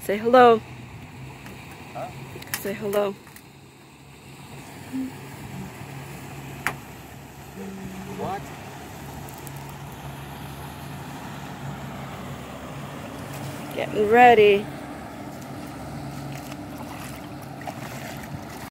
Say hello. Huh? Say hello. What? Getting ready.